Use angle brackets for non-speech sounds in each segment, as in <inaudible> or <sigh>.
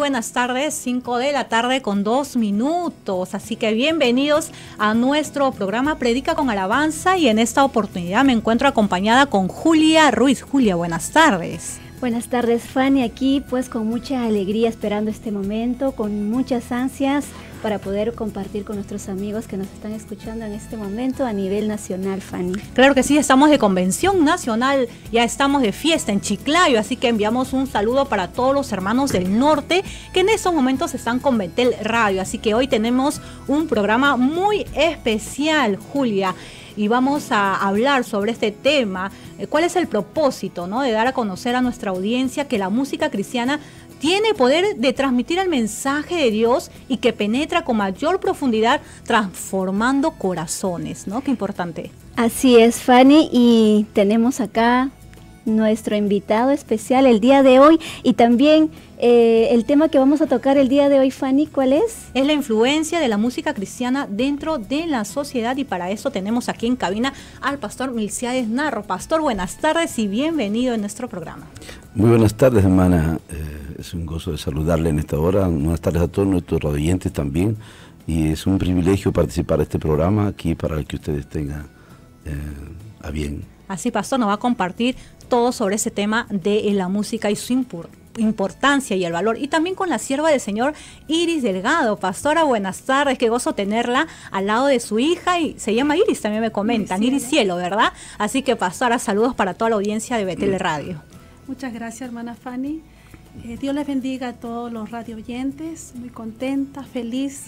Buenas tardes, 5 de la tarde con dos minutos. Así que bienvenidos a nuestro programa Predica con Alabanza y en esta oportunidad me encuentro acompañada con Julia Ruiz. Julia, buenas tardes. Buenas tardes, Fanny. Aquí pues con mucha alegría esperando este momento, con muchas ansias para poder compartir con nuestros amigos que nos están escuchando en este momento a nivel nacional, Fanny. Claro que sí, estamos de convención nacional, ya estamos de fiesta en Chiclayo, así que enviamos un saludo para todos los hermanos del norte que en estos momentos están con Betel Radio, así que hoy tenemos un programa muy especial, Julia y vamos a hablar sobre este tema. Eh, ¿Cuál es el propósito ¿no? de dar a conocer a nuestra audiencia que la música cristiana tiene poder de transmitir el mensaje de Dios y que penetra con mayor profundidad transformando corazones, ¿no? Qué importante. Así es, Fanny, y tenemos acá nuestro invitado especial el día de hoy y también eh, el tema que vamos a tocar el día de hoy, Fanny, ¿cuál es? Es la influencia de la música cristiana dentro de la sociedad y para eso tenemos aquí en cabina al pastor Milciades Narro. Pastor, buenas tardes y bienvenido en nuestro programa. Muy buenas tardes, hermana. Eh, es un gozo de saludarle en esta hora. Buenas tardes a todos nuestros oyentes también. Y es un privilegio participar de este programa aquí para que ustedes tengan eh, a bien. Así, Pastor, nos va a compartir todo sobre ese tema de la música y su importancia y el valor. Y también con la sierva del Señor Iris Delgado. Pastora, buenas tardes, qué gozo tenerla al lado de su hija y se llama Iris, también me comentan, Iris Cielo, ¿verdad? Así que Pastora, saludos para toda la audiencia de Betel Radio. Muchas gracias, hermana Fanny. Eh, Dios les bendiga a todos los radio oyentes, muy contenta, feliz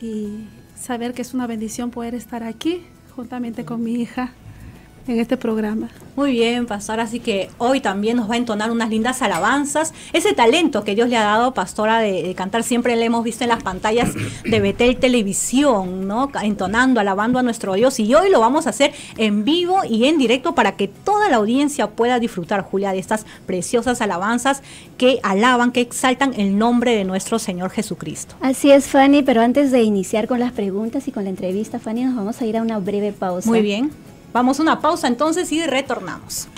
y saber que es una bendición poder estar aquí juntamente con mi hija en este programa. Muy bien, pastora, así que hoy también nos va a entonar unas lindas alabanzas. Ese talento que Dios le ha dado, pastora, de, cantar, siempre le hemos visto en las pantallas de <clears throat> Betel Televisión, ¿no? Entonando, alabando a nuestro Dios. Y hoy lo vamos a hacer en vivo y en directo para que toda la audiencia pueda disfrutar, Julia, de estas preciosas alabanzas que alaban, que exaltan el nombre de nuestro Señor Jesucristo. Así es, Fanny, pero antes de iniciar con las preguntas y con la entrevista, Fanny, nos vamos a ir a una breve pausa. Muy bien. Vamos a una pausa entonces y retornamos.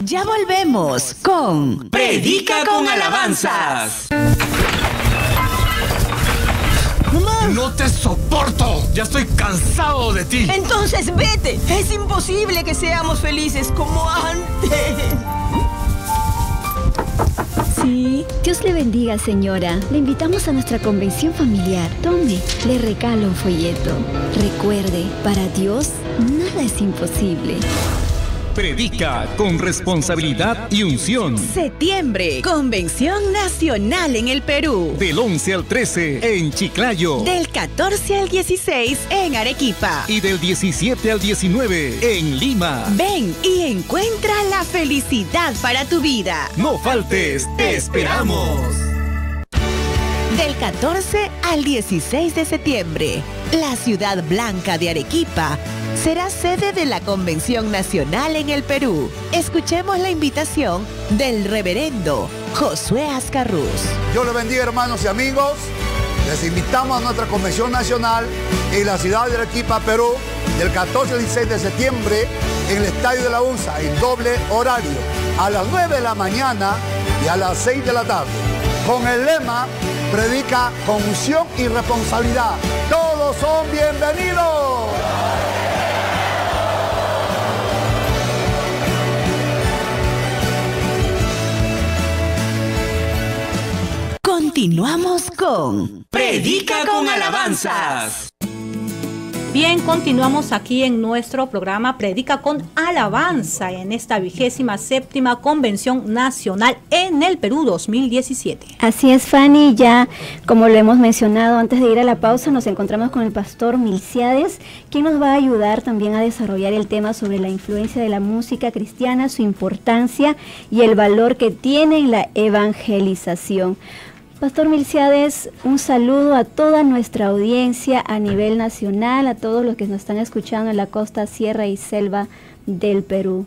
Ya volvemos con Predica con alabanzas. ¡Mamá! No te soporto. Ya estoy cansado de ti. Entonces vete. Es imposible que seamos felices como antes. Sí. Dios le bendiga, señora. Le invitamos a nuestra convención familiar. Tome, le regalo un folleto. Recuerde, para Dios nada es imposible. Predica con responsabilidad y unción. Septiembre, Convención Nacional en el Perú. Del 11 al 13 en Chiclayo. Del 14 al 16 en Arequipa. Y del 17 al 19 en Lima. Ven y encuentra la felicidad para tu vida. No faltes, te esperamos. Del 14 al 16 de septiembre, la ciudad blanca de Arequipa será sede de la Convención Nacional en el Perú. Escuchemos la invitación del reverendo Josué Ascarruz. Dios le bendiga hermanos y amigos. Les invitamos a nuestra Convención Nacional en la ciudad de Arequipa, Perú, del 14 al 16 de septiembre en el Estadio de la UNSA, en doble horario, a las 9 de la mañana y a las 6 de la tarde. Con el lema, predica con unción y responsabilidad. Todos son bienvenidos. Continuamos con Predica con alabanzas. Bien, continuamos aquí en nuestro programa Predica con Alabanza en esta vigésima séptima Convención Nacional en el Perú 2017. Así es, Fanny, ya como lo hemos mencionado antes de ir a la pausa, nos encontramos con el pastor Milciades, quien nos va a ayudar también a desarrollar el tema sobre la influencia de la música cristiana, su importancia y el valor que tiene en la evangelización. Pastor Milciades, un saludo a toda nuestra audiencia a nivel nacional, a todos los que nos están escuchando en la costa, sierra y selva del Perú.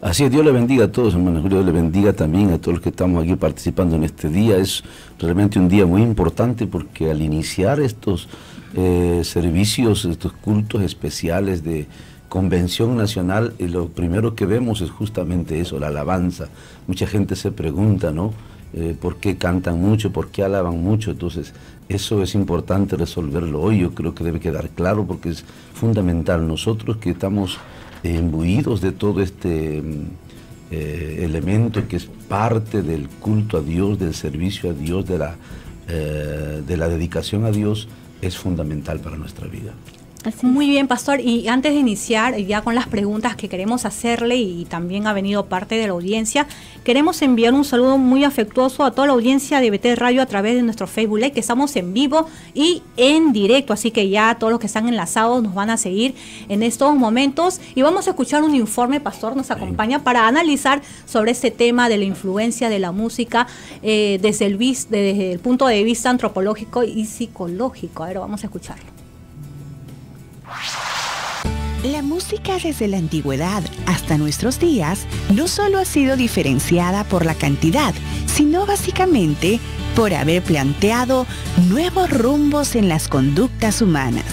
Así es, Dios le bendiga a todos, hermanos. Dios le bendiga también a todos los que estamos aquí participando en este día. Es realmente un día muy importante porque al iniciar estos eh, servicios, estos cultos especiales de convención nacional, eh, lo primero que vemos es justamente eso, la alabanza. Mucha gente se pregunta, ¿no? Eh, por qué cantan mucho, por qué alaban mucho. Entonces, eso es importante resolverlo hoy, yo creo que debe quedar claro porque es fundamental. Nosotros que estamos imbuidos de todo este mm, eh, elemento que es parte del culto a Dios, del servicio a Dios, de la, eh, de la dedicación a Dios, es fundamental para nuestra vida. Muy bien, pastor. Y antes de iniciar ya con las preguntas que queremos hacerle y también ha venido parte de la audiencia, queremos enviar un saludo muy afectuoso a toda la audiencia de BT Radio a través de nuestro Facebook Live, que estamos en vivo y en directo. Así que ya todos los que están enlazados nos van a seguir en estos momentos. Y vamos a escuchar un informe, pastor, nos acompaña para analizar sobre este tema de la influencia de la música eh, desde, el, desde el punto de vista antropológico y psicológico. A ver, vamos a escucharlo. La música desde la antigüedad hasta nuestros días no solo ha sido diferenciada por la cantidad, sino básicamente por haber planteado nuevos rumbos en las conductas humanas,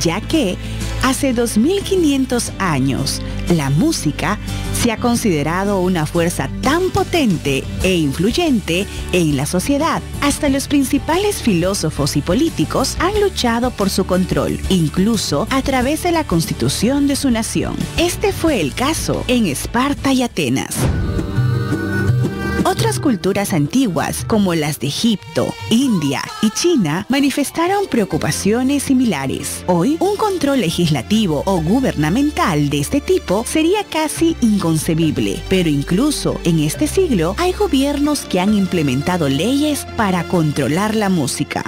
ya que hace 2500 años la música se ha considerado una fuerza tan potente e influyente en la sociedad. Hasta los principales filósofos y políticos han luchado por su control, incluso a través de la constitución de su nación. Este fue el caso en Esparta y Atenas. Otras culturas antiguas, como las de Egipto, India y China, manifestaron preocupaciones similares. Hoy, un control legislativo o gubernamental de este tipo sería casi inconcebible, pero incluso en este siglo hay gobiernos que han implementado leyes para controlar la música.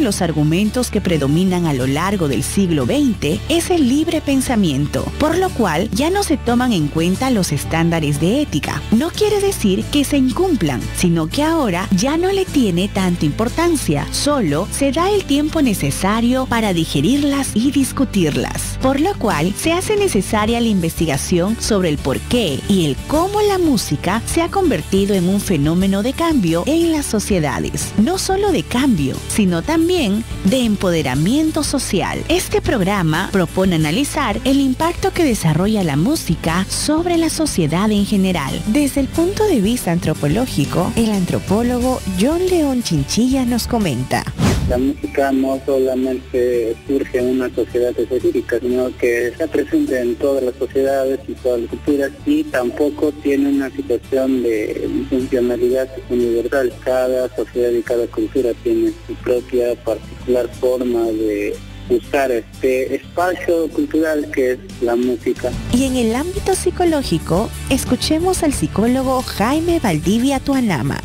Los argumentos que predominan a lo largo del siglo XX es el libre pensamiento, por lo cual ya no se toman en cuenta los estándares de ética. No quiere decir que se incumplan, sino que ahora ya no le tiene tanta importancia, solo se da el tiempo necesario para digerirlas y discutirlas, por lo cual se hace necesaria la investigación sobre el por qué y el cómo la música se ha convertido en un fenómeno de cambio en las sociedades, no solo de cambio, sino sino también de empoderamiento social. Este programa propone analizar el impacto que desarrolla la música sobre la sociedad en general. Desde el punto de vista antropológico, el antropólogo John León Chinchilla nos comenta. La música no solamente surge en una sociedad específica, sino que está presente en todas las sociedades y todas las culturas y tampoco tiene una situación de funcionalidad universal. Cada sociedad y cada cultura tiene su propia particular forma de buscar este espacio cultural que es la música. Y en el ámbito psicológico, escuchemos al psicólogo Jaime Valdivia Tuanama.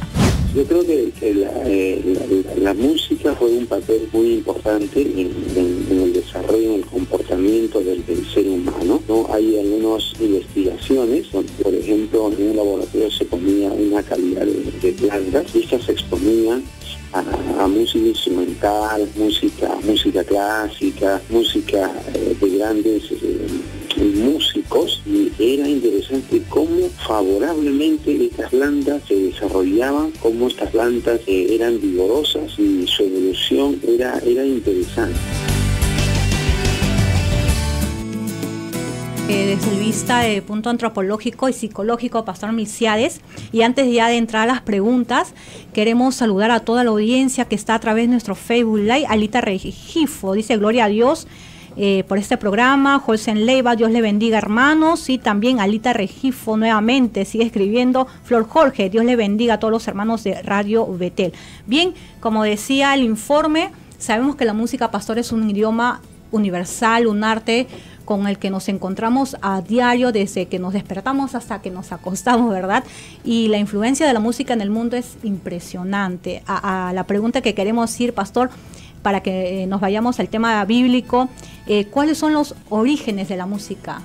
Yo creo que, eh, la, música fue un papel muy importante en, el desarrollo, en el comportamiento del, ser humano. ¿no? Hay algunas investigaciones por ejemplo, en un laboratorio se ponía una calidad de, plantas y estas se exponían a, música instrumental, música, música clásica, música eh, de grandes eh, músicos y era interesante cómo favorablemente estas plantas se desarrollaban, cómo estas plantas eh, eran vigorosas y su evolución era, era interesante. Eh, desde el vista de punto antropológico y psicológico, Pastor Milciades. Y antes ya de entrar a las preguntas, queremos saludar a toda la audiencia que está a través de nuestro Facebook Live. Alita Regifo dice: Gloria a Dios. Eh, por este programa. Jolsen Leiva, Dios le bendiga hermanos. Y también Alita Regifo nuevamente sigue escribiendo. Flor Jorge, Dios le bendiga a todos los hermanos de Radio Betel. Bien, como decía el informe, sabemos que la música pastor es un idioma universal, un arte con el que nos encontramos a diario desde que nos despertamos hasta que nos acostamos, ¿verdad? Y la influencia de la música en el mundo es impresionante. A, a la pregunta que queremos ir, pastor, para que eh, nos vayamos al tema bíblico, eh, ¿cuáles son los orígenes de la música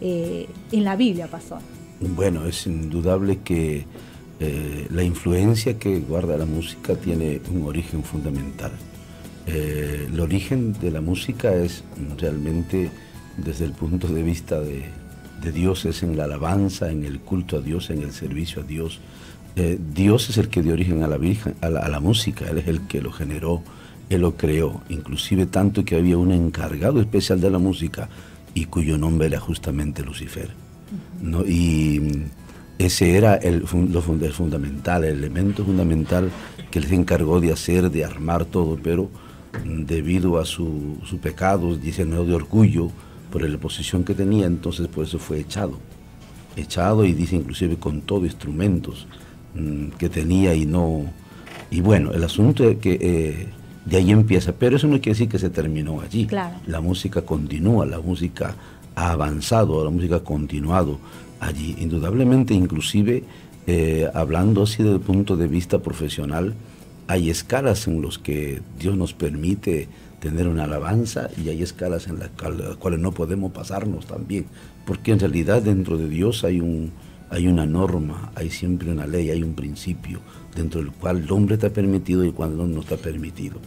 eh, en la Biblia, pastor? Bueno, es indudable que la influencia que guarda la música tiene un origen fundamental. el origen de la música es realmente desde el punto de vista de, Dios, es en la alabanza, en el culto a Dios, en el servicio a Dios. Dios es el que dio origen a la, a la música, Él es el que lo generó, él lo creó, inclusive tanto que había un encargado especial de la música y cuyo nombre era justamente Lucifer. ¿no? Y ese era el, lo, fundamental, el elemento fundamental que les encargó de hacer, de armar todo, pero mm, debido a su, su pecado, dice de orgullo, por la posición que tenía, entonces por eso fue echado. Echado y dice inclusive con todo instrumentos mm, que tenía y no... Y bueno, el asunto es que eh, de ahí empieza, pero eso no quiere decir que se terminó allí. La música continúa, la música ha avanzado, la música ha continuado allí. Indudablemente, inclusive, eh, hablando así desde el punto de vista profesional, hay escalas en las que Dios nos permite tener una alabanza y hay escalas en las cuales no podemos pasarnos también, porque en realidad dentro de Dios hay, un, hay una norma, hay siempre una ley, hay un principio dentro del cual el hombre está permitido y cuando no está permitido.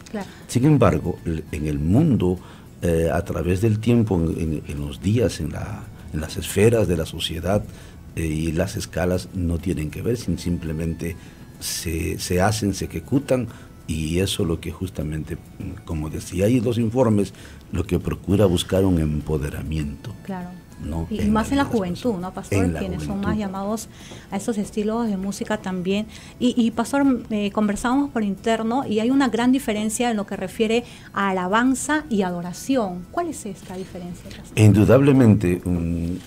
Sin embargo, en el mundo, eh, a través del tiempo, en, los días, en, la, en, las esferas de la sociedad eh, y las escalas no tienen que ver, simplemente se, se hacen, se ejecutan y eso lo que justamente, como decía hay dos informes, lo que procura buscar un empoderamiento. Claro y, más en la juventud, ¿no, Pastor? Quienes son más llamados a esos estilos de música también. Y, Pastor, eh, conversamos por interno y hay una gran diferencia en lo que refiere a alabanza y adoración. ¿Cuál es esta diferencia? Indudablemente,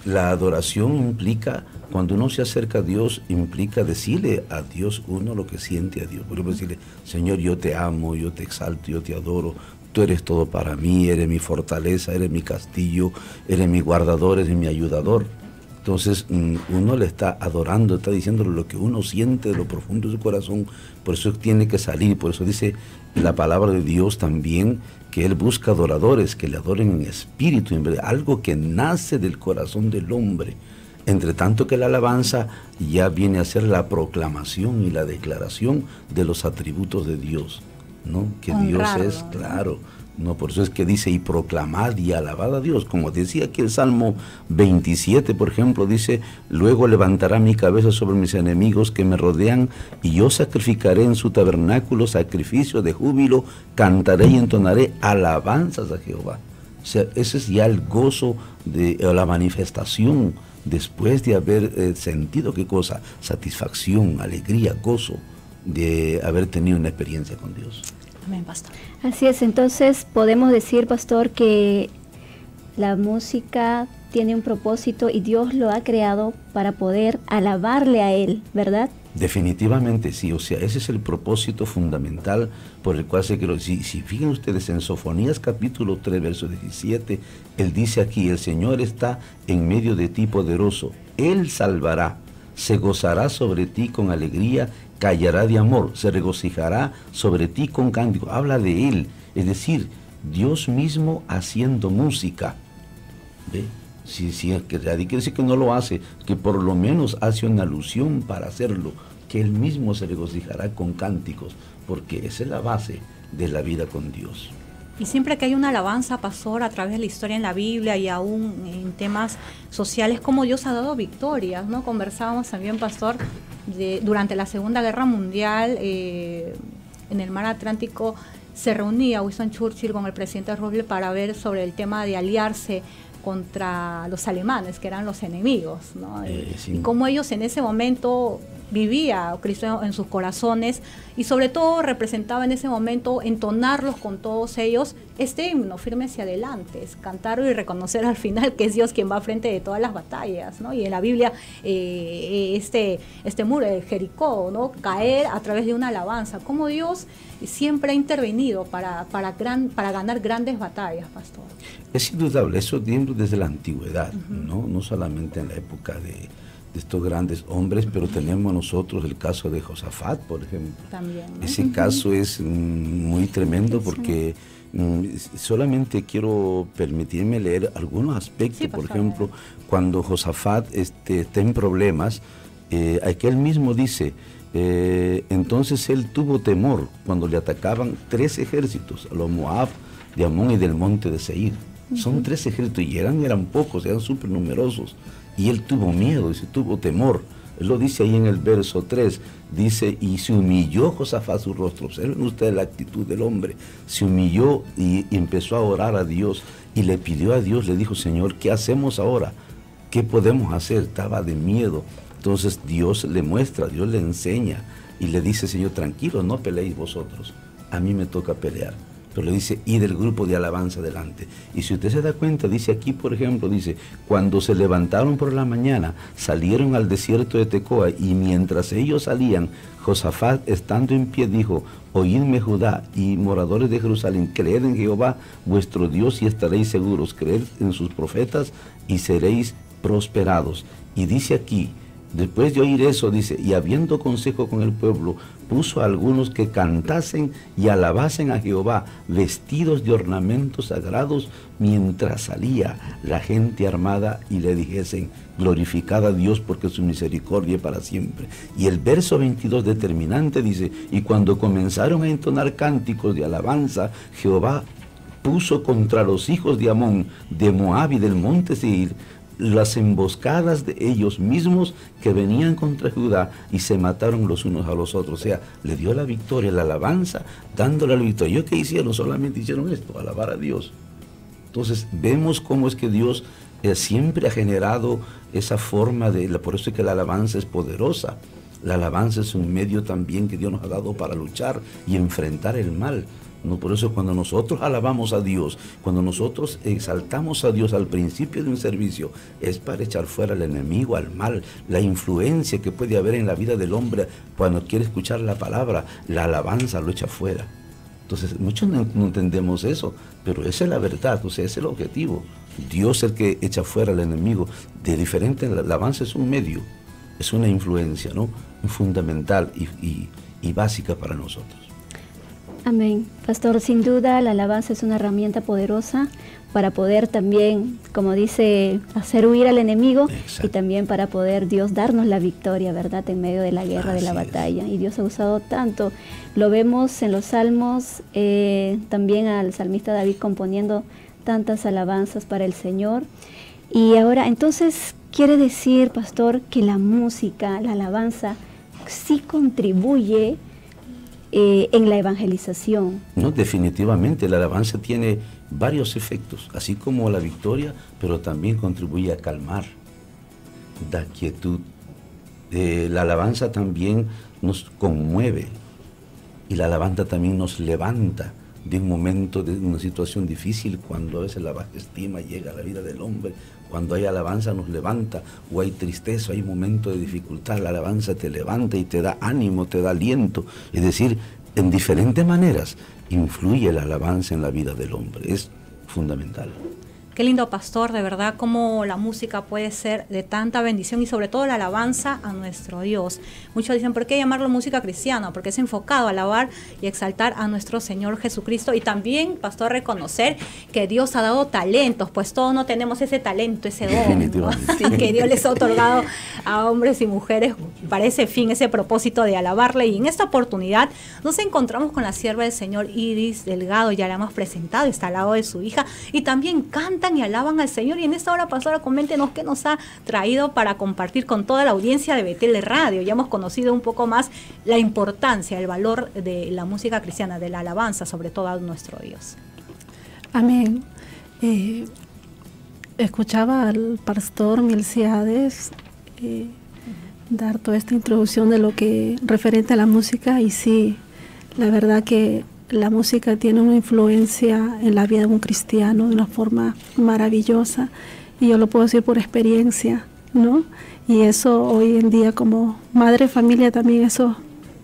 la adoración implica, cuando uno se acerca a Dios, implica decirle a Dios uno lo que siente a Dios. Por ejemplo, decirle, Señor, yo te amo, yo te exalto, yo te adoro, tú eres todo para mí, eres mi fortaleza, eres mi castillo, eres mi guardador, eres mi ayudador. Entonces mm, uno le está adorando, está diciéndole lo que uno siente de lo profundo de su corazón, por eso tiene que salir, por eso dice la palabra de Dios también que Él busca adoradores, que le adoren en espíritu, en verdad, algo que nace del corazón del hombre. Entre tanto que la alabanza ya viene a ser la proclamación y la declaración de los atributos de Dios. ¿No? Que Dios es, claro. No, por eso es que dice, y proclamad y alabad a Dios. Como decía aquí el Salmo 27, por ejemplo, dice, luego levantará mi cabeza sobre mis enemigos que me rodean, y yo sacrificaré en su tabernáculo sacrificio de júbilo, cantaré y entonaré alabanzas a Jehová. O sea, ese es ya el gozo de la manifestación después de haber eh, sentido qué cosa, satisfacción, alegría, gozo de haber tenido una experiencia con Dios. Amén, pastor. Así es, entonces podemos decir, pastor, que la música tiene un propósito y Dios lo ha creado para poder alabarle a Él, ¿verdad? Definitivamente sí, o sea, ese es el propósito fundamental por el cual se creó. Si, si fijan ustedes en Sofonías capítulo 3, verso 17, Él dice aquí, el Señor está en medio de ti poderoso, Él salvará, se gozará sobre ti con alegría callará de amor, se regocijará sobre ti con cántico. Habla de Él, es decir, Dios mismo haciendo música. ¿Ve? Si, si que quiere decir que no lo hace, que por lo menos hace una alusión para hacerlo, que Él mismo se regocijará con cánticos, porque esa es la base de la vida con Dios. Y siempre que hay una alabanza, pastor, a través de la historia en la Biblia y aún en temas sociales, como Dios ha dado victorias, ¿no? Conversábamos también, pastor, de, durante la Segunda Guerra Mundial, eh, en el mar Atlántico, se reunía Winston Churchill con el presidente Roosevelt para ver sobre el tema de aliarse contra los alemanes, que eran los enemigos, ¿no? Eh, y cómo ellos en ese momento vivía Cristo en sus corazones y sobre todo representaba en ese momento entonarlos con todos ellos este himno, firme hacia adelante, es cantarlo y reconocer al final que es Dios quien va frente de todas las batallas, ¿no? Y en la Biblia eh, este, este muro de Jericó, ¿no? Caer a través de una alabanza, como Dios siempre ha intervenido para, para, gran, para ganar grandes batallas, pastor. Es indudable, eso desde la antigüedad, ¿no? No solamente en la época de de estos grandes hombres, pero tenemos nosotros el caso de Josafat, por ejemplo. También. Ese caso es mm, muy tremendo porque mm, solamente quiero permitirme leer algunos aspectos, por ejemplo, cuando Josafat este, está en problemas, eh, aquel mismo dice, eh, entonces él tuvo temor cuando le atacaban tres ejércitos, los Moab, de Amón y del monte de Seir. Son tres ejércitos y eran, eran pocos, eran súper numerosos. Y él tuvo miedo, y tuvo temor. Él lo dice ahí en el verso 3, dice, y se humilló Josafat su rostro. Observen ustedes la actitud del hombre. Se humilló y, empezó a orar a Dios y le pidió a Dios, le dijo, Señor, ¿qué hacemos ahora? ¿Qué podemos hacer? Estaba de miedo. Entonces Dios le muestra, Dios le enseña y le dice, Señor, tranquilo, no peleéis vosotros. A mí me toca pelear. Pero le dice, y del grupo de alabanza delante. Y si usted se da cuenta, dice aquí, por ejemplo, dice, cuando se levantaron por la mañana, salieron al desierto de Tecoa, y mientras ellos salían, Josafat, estando en pie, dijo, oídme Judá y moradores de Jerusalén, creed en Jehová vuestro Dios y estaréis seguros, creed en sus profetas y seréis prosperados. Y dice aquí, Después de oír eso, dice, y habiendo consejo con el pueblo, puso a algunos que cantasen y alabasen a Jehová, vestidos de ornamentos sagrados, mientras salía la gente armada y le dijesen, glorificad a Dios porque su misericordia para siempre. Y el verso 22 determinante dice, y cuando comenzaron a entonar cánticos de alabanza, Jehová puso contra los hijos de Amón, de Moab y del monte Seir, las emboscadas de ellos mismos que venían contra Judá y se mataron los unos a los otros. O sea, le dio la victoria, la alabanza, dándole la victoria. ¿Yo qué hicieron? Solamente hicieron esto, alabar a Dios. Entonces vemos cómo es que Dios eh, siempre ha generado esa forma de, por eso es que la alabanza es poderosa. La alabanza es un medio también que Dios nos ha dado para luchar y enfrentar el mal. No, por eso cuando nosotros alabamos a Dios, cuando nosotros exaltamos a Dios al principio de un servicio, es para echar fuera al enemigo, al mal, la influencia que puede haber en la vida del hombre cuando quiere escuchar la palabra, la alabanza lo echa fuera. Entonces, muchos no, entendemos eso, pero esa es la verdad, o sea, ese es el objetivo. Dios es el que echa fuera al enemigo. De diferente, la alabanza es un medio, es una influencia, ¿no? Fundamental y básica para nosotros. Amén. Pastor, sin duda la alabanza es una herramienta poderosa para poder también, como dice, hacer huir al enemigo y también para poder Dios darnos la victoria, ¿verdad?, en medio de la guerra, de la batalla. Y Dios ha usado tanto. Lo vemos en los salmos, eh, también al salmista David componiendo tantas alabanzas para el Señor. Y ahora, entonces, quiere decir, pastor, que la música, la alabanza, sí contribuye eh, en la evangelización. No, definitivamente, la alabanza tiene varios efectos, así como la victoria, pero también contribuye a calmar, da quietud. Eh, la alabanza también nos conmueve y la alabanza también nos levanta de un momento, de una situación difícil, cuando a veces la baja estima llega a la vida del hombre, cuando hay alabanza nos levanta, o hay tristeza, hay momento de dificultad, la alabanza te levanta y te da ánimo, te da aliento. Es decir, en diferentes maneras influye la alabanza en la vida del hombre. Es fundamental. Qué lindo pastor, de verdad, cómo la música puede ser de tanta bendición y sobre todo la alabanza a nuestro Dios. Muchos dicen, ¿por qué llamarlo música cristiana? Porque es enfocado a alabar y exaltar a nuestro Señor Jesucristo y también, pastor, reconocer que Dios ha dado talentos, pues todos no tenemos ese talento, ese don, Así que Dios les ha otorgado a hombres y mujeres para ese fin, ese propósito de alabarle. Y en esta oportunidad nos encontramos con la sierva del Señor Iris Delgado, ya la hemos presentado, está al lado de su hija y también canta y alaban al Señor. Y en esta hora, pastora, coméntenos qué nos ha traído para compartir con toda la audiencia de Betel Radio. Ya hemos conocido un poco más la importancia, el valor de la música cristiana, de la alabanza, sobre todo a nuestro Dios. Amén. Eh, escuchaba al pastor Milciades eh, dar toda esta introducción de lo que referente a la música y sí, la verdad que la música tiene una influencia en la vida de un cristiano de una forma maravillosa y yo lo puedo decir por experiencia, ¿no? Y eso hoy en día como madre familia también eso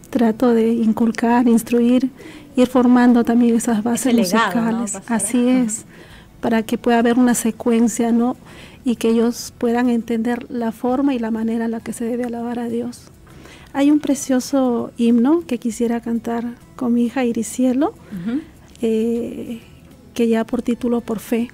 trato de inculcar, instruir, ir formando también esas bases musicales. Así es, para que pueda haber una secuencia, ¿no? Y que ellos puedan entender la forma y la manera en la que se debe alabar a Dios. Hay un precioso himno que quisiera cantar con mi hija Iricielo, eh, que ya por título Por Fe.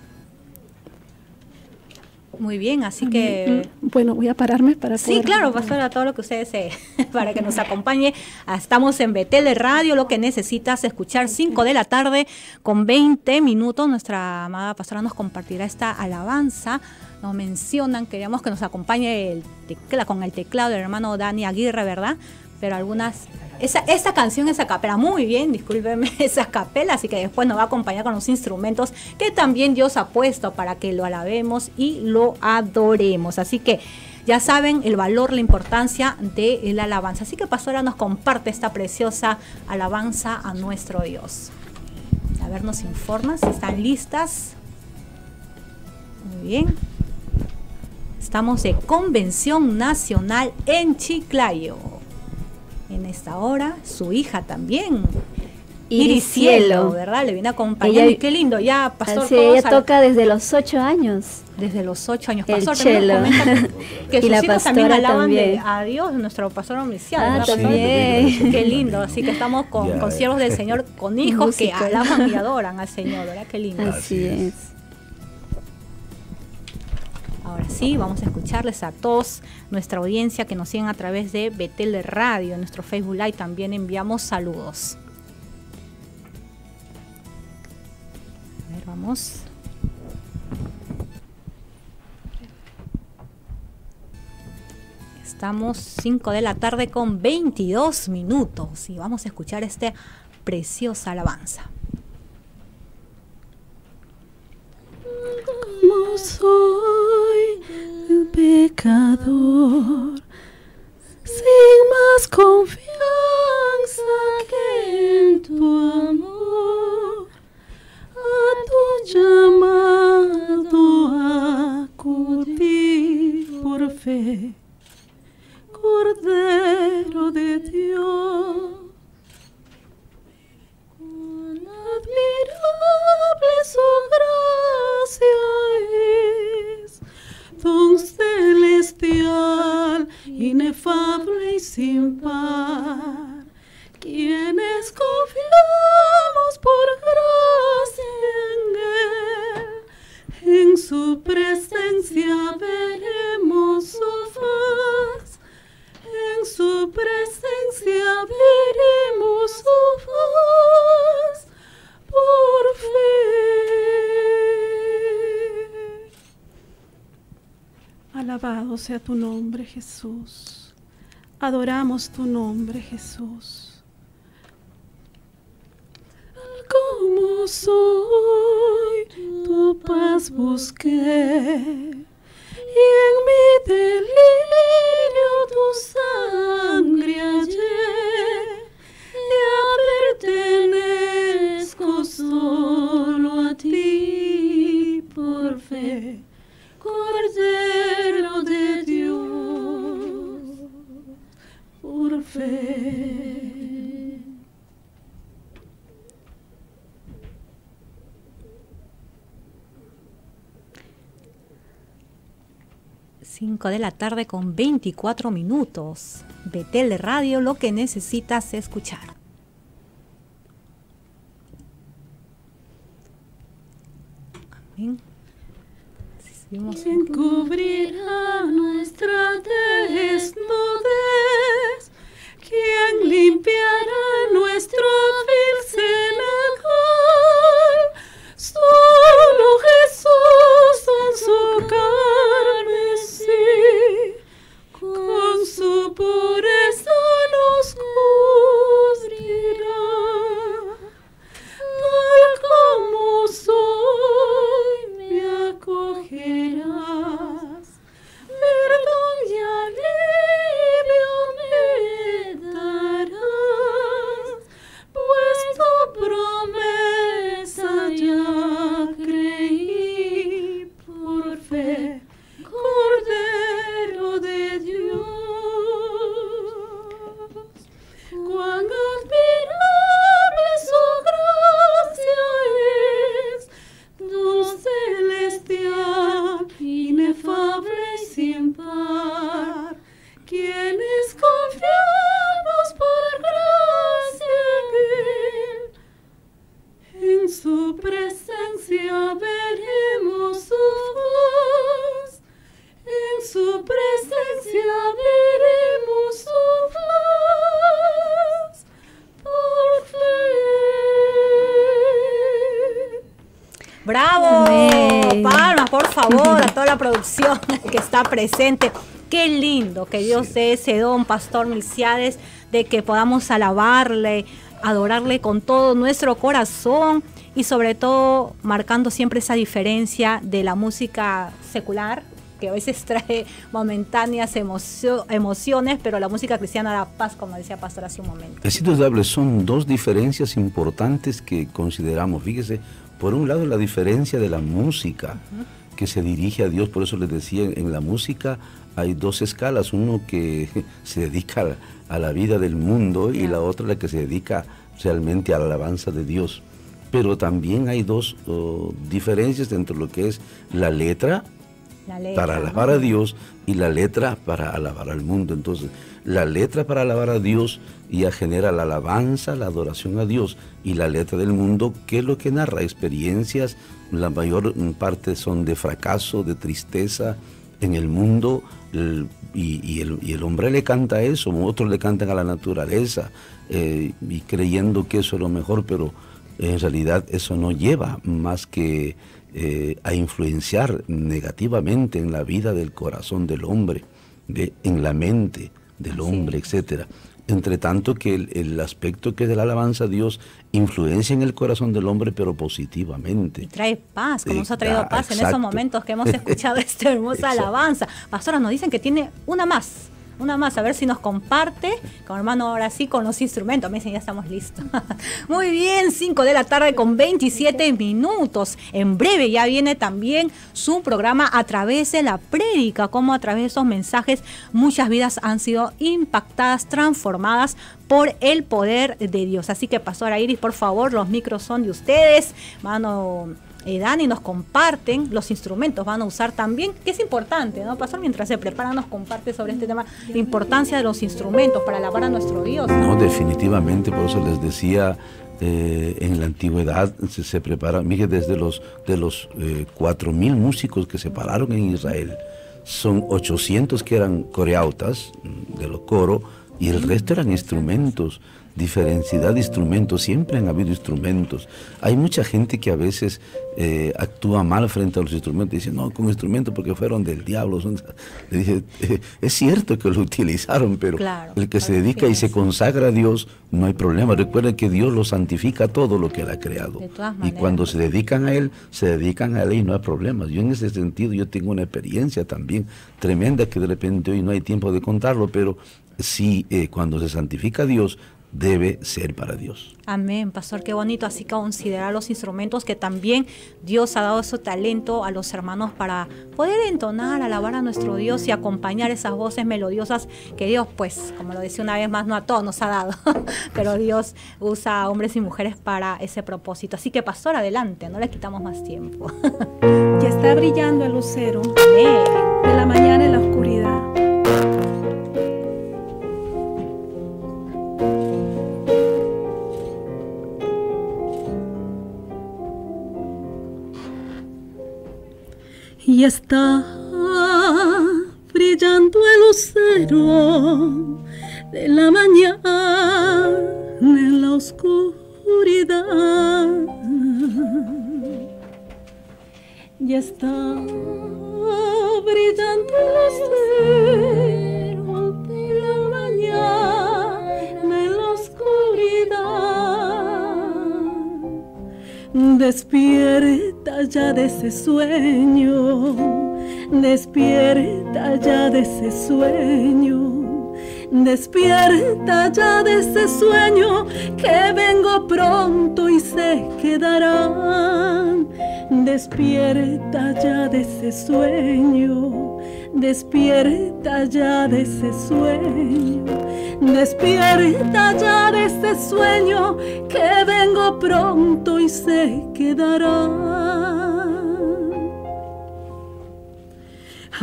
Muy bien, así que... Mm, bueno, voy a pararme para Sí, claro, a todo lo que ustedes desee, <laughs> para que nos acompañe. Estamos en Betel Radio, lo que necesitas escuchar, 5 de la tarde con 20 minutos. Nuestra amada pastora nos compartirá esta alabanza nos mencionan, queríamos que nos acompañe el tecla, con el teclado del hermano Dani Aguirre, ¿verdad? Pero algunas esa, esta canción es capela, muy bien, discúlpeme, <laughs> es a capela, así que después nos va a acompañar con los instrumentos que también Dios ha puesto para que lo alabemos y lo adoremos. Así que ya saben el valor, la importancia de la alabanza. Así que Pastora nos comparte esta preciosa alabanza a nuestro Dios. A ver, nos informa si están listas. Muy bien. Estamos de Convención Nacional en Chiclayo. En esta hora, su hija también, Iricielo, ¿verdad? Le viene acompañando. y qué lindo, ya, Pastor. Sí, ella toca desde los ocho años. Desde los ocho años. Pastor, El chelo. <laughs> Que, y la hijos también alaban a Dios, nuestro pastor oficial. Ah, también. <laughs> Qué lindo. Así que estamos con, con siervos del Señor, con hijos que alaban y adoran al Señor, ¿verdad? Qué lindo. Así es. Ahora sí, vamos a escucharles a todos nuestra audiencia que nos siguen a través de Betel Radio, nuestro Facebook Live también enviamos saludos. vamos. Estamos 5 de la tarde con 22 minutos y vamos a escuchar esta preciosa alabanza. Soy pecador, sin más confianza que en tu amor. Tu llamado acudir por fe, Cordero de. Cuán admirable su gracia es, inefable y sin par quienes confiamos por gracia en Él, en su presencia veremos su faz, en su presencia veremos su faz por fe. Alabado sea tu nombre, Jesús. Adoramos tu nombre, Jesús como soy, tu paz busqué. 5 de la tarde con 24 minutos. Betel Radio, lo que necesitas escuchar. Está presente. Qué lindo que Dios dé ese don, Pastor Milciades, de que podamos alabarle, adorarle con todo nuestro corazón y sobre todo marcando siempre esa diferencia de la música secular que a veces <laughs> trae momentáneas emociones, pero la música cristiana da paz, como decía Pastor hace un momento. Es indudable, son dos diferencias importantes que consideramos. Fíjese, por un lado la diferencia de la música que se dirige a Dios, por eso les decía, en la música hay dos escalas, uno que <laughs> se dedica a la vida del mundo y la otra la que se dedica realmente a la alabanza de Dios. Pero también hay dos oh, diferencias entre lo que es la letra, para alabar a Dios y la letra para alabar al mundo. Entonces, la letra para alabar a Dios ya genera la alabanza, la adoración a Dios y la letra del mundo, que es lo que narra experiencias, la mayor parte son de fracaso, de tristeza en el mundo, y, el, hombre le canta eso, otros le cantan a la naturaleza, eh, y creyendo que eso es lo mejor, pero en realidad eso no lleva más que eh, a influenciar negativamente en la vida del corazón del hombre, de, en la mente del hombre, etcétera. Entre tanto que el, aspecto que de la alabanza a Dios influencia en el corazón del hombre, pero positivamente. Y trae paz, como nos ha traído paz en esos momentos que hemos escuchado <laughs> esta hermosa alabanza. Pastora, nos dicen que tiene una más. Una más, a ver si nos comparte, con hermano, ahora sí, con los instrumentos. Me dicen, ya estamos listos. <laughs> Muy bien, 5 de la tarde con 27 minutos. En breve ya viene también su programa a través de la prédica, como a través de esos mensajes muchas vidas han sido impactadas, transformadas por el poder de Dios. Así que, Pastora Iris, por favor, los micros son de ustedes. Mano eh, dan y nos comparten los instrumentos, van a usar también, que es importante, ¿no? Pastor, mientras se prepara, nos comparte sobre este tema, la importancia de los instrumentos para alabar a nuestro Dios. No, definitivamente, por eso les decía, eh, en la antigüedad se, prepara, mire, desde los, de los eh, 4.000 músicos que se pararon en Israel, son 800 que eran coreautas mm, de los coro y el resto eran instrumentos diferenciedad de instrumentos, siempre han habido instrumentos. Hay mucha gente que a veces eh, actúa mal frente a los instrumentos y dice, no, con instrumentos porque fueron del diablo. Le dije, eh, <laughs> es cierto que lo utilizaron, pero el que se dedica y se consagra a Dios, no hay problema. Recuerden que Dios lo santifica todo lo que Él ha creado. Y cuando se dedican a Él, se dedican a Él y no hay problemas. Yo en ese sentido, yo tengo una experiencia también tremenda que de repente hoy no hay tiempo de contarlo, pero sí, eh, cuando se santifica a Dios, debe ser para Dios. Amén, pastor, qué bonito. Así que considerar los instrumentos que también Dios ha dado ese talento a los hermanos para poder entonar, alabar a nuestro Dios y acompañar esas voces melodiosas que Dios, pues, como lo decía una vez más, no a todos nos ha dado, <laughs> pero Dios usa a hombres y mujeres para ese propósito. Así que, pastor, adelante, no le quitamos más tiempo. <laughs> ya está brillando el lucero de la mañana en la oscuridad. Está brillando el lucero de la mañana en la oscuridad. Y está brillando el lucero de la mañana en la oscuridad. Despierta ya de ese sueño, despierta ya de ese sueño, despierta ya de ese sueño que vengo pronto y se quedará. Despierta ya de ese sueño, despierta ya de ese sueño, despierta ya de ese sueño que vengo pronto y se quedará.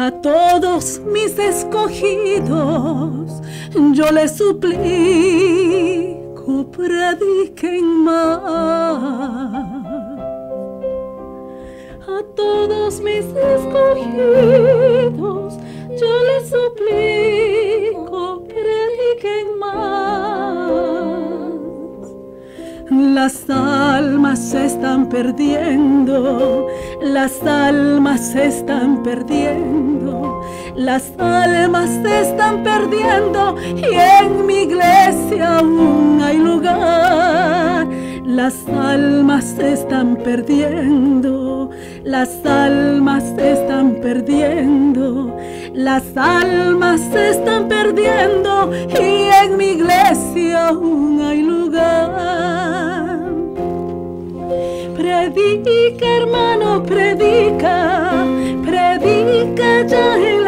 A todos mis escogidos, yo les suplico, prediquen más. A todos mis escogidos, yo les suplico, prediquen más. Las almas se están perdiendo, las almas se están perdiendo, las almas se están perdiendo. Y en mi iglesia aún hay lugar las almas se están perdiendo, las almas se están perdiendo, las almas se están perdiendo y en mi iglesia aún hay lugar. Predica, hermano, predica, predica ya en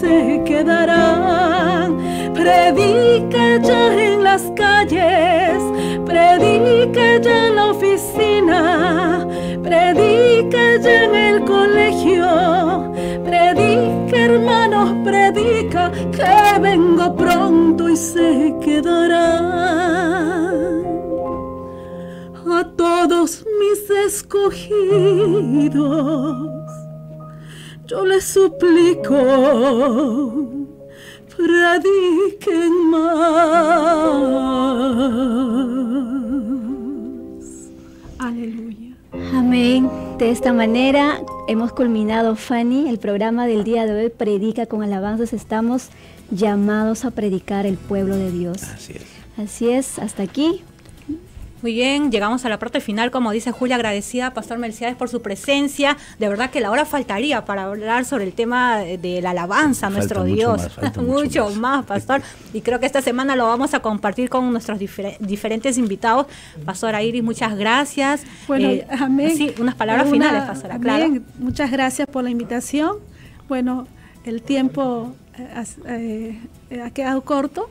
se quedarán. Predica ya en las calles, predica ya en la oficina, predica ya en el colegio, predica hermanos, predica que vengo pronto y se quedará. A todos mis escogidos, yo les suplico, prediquen más. Aleluya. Amén. De esta manera hemos culminado, Fanny, el programa del día de hoy, Predica con alabanzas. Estamos llamados a predicar el pueblo de Dios. Así es. Así es, hasta aquí. Muy bien, llegamos a la parte final, como dice Julia, agradecida, Pastor Mercedes, por su presencia. De verdad que la hora faltaría para hablar sobre el tema de, la alabanza a nuestro mucho Dios. más, <laughs> mucho mucho más. Pastor. Y creo que esta semana lo vamos a compartir con nuestros difer- diferentes invitados. Pastora Iris, muchas gracias. Bueno, Eh, amén. Sí, unas palabras Una- finales, Pastora, amén. claro. Muchas gracias por la invitación. Bueno, el tiempo eh, eh, ha quedado corto.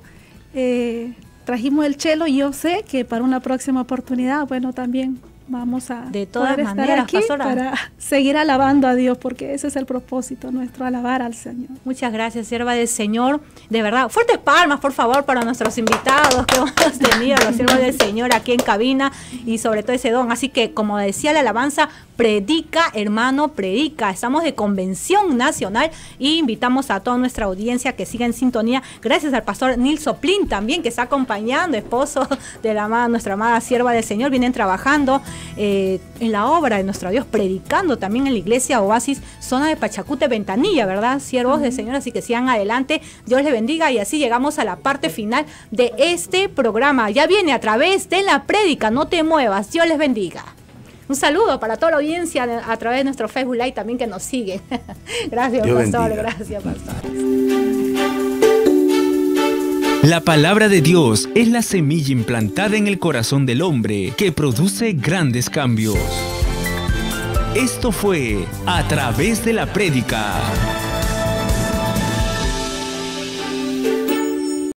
Eh, trajimos el chelo y yo sé que para una próxima oportunidad, bueno, también vamos a De todas poder estar maneras, aquí pastora. para seguir alabando a Dios, porque ese es el propósito nuestro, alabar al Señor. Muchas gracias, sierva del Señor. De verdad, fuertes palmas, por favor, para nuestros invitados que hemos tenido, los siervos del Señor aquí en cabina y sobre todo ese don. Así que, como decía la alabanza, predica, hermano, predica. Estamos de convención nacional y invitamos a toda nuestra audiencia que siga en sintonía. Gracias al pastor Nil Soplín también, que está acompañando, esposo de la amada, nuestra amada sierva del Señor. Vienen trabajando eh, en la obra de nuestro Dios, predicando también en la iglesia Oasis, zona de Pachacute, Ventanilla, ¿verdad? Siervos del Señor, así que sigan adelante. Dios les bendiga y así llegamos a la parte final de este programa. Ya viene a través de la prédica, no te muevas. Dios les bendiga. Un saludo para toda la audiencia a través de nuestro Facebook Live también que nos sigue. <laughs> gracias, Dios pastor. bendiga. Gracias, pastor. La palabra de Dios es la semilla implantada en el corazón del hombre que produce grandes cambios. Esto fue A través de la prédica.